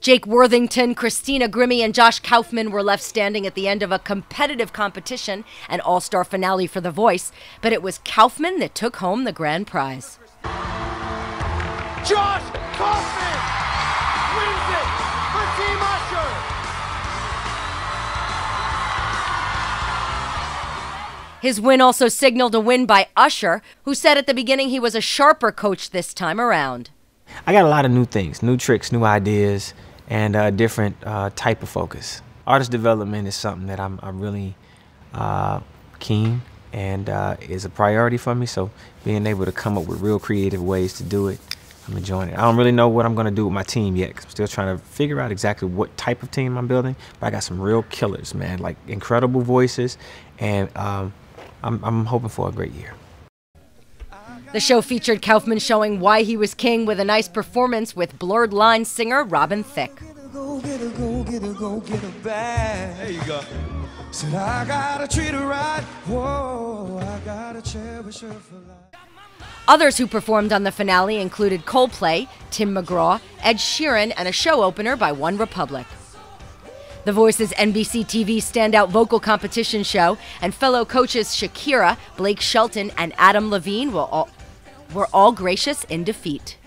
Jake Worthington, Christina Grimmie, and Josh Kaufman were left standing at the end of a competitive competition, an all star finale for The Voice, but it was Kaufman that took home the grand prize. Josh Kaufman wins it for Team Usher. His win also signaled a win by Usher, who said at the beginning he was a sharper coach this time around. I got a lot of new things, new tricks, new ideas, and a different uh, type of focus. Artist development is something that I'm, I'm really uh, keen and uh, is a priority for me. So being able to come up with real creative ways to do it, I'm enjoying it. I don't really know what I'm to do with my team yet. i I'm still trying to figure out exactly what type of team I'm building. But I got some real killers, man, like incredible voices, and um, I'm, I'm hoping for a great year. The show featured Kaufman showing why he was king with a nice performance with Blurred Lines singer Robin Thicke. There you go. Said I gotta treat her right. Whoa, I gotta cherish her for life. Others who performed on the finale included Coldplay, Tim McGraw, Ed Sheeran, and a show opener by One Republic. The Voice's NBC TV standout vocal competition show and fellow coaches Shakira, Blake Shelton, and Adam Levine were all, were all gracious in defeat.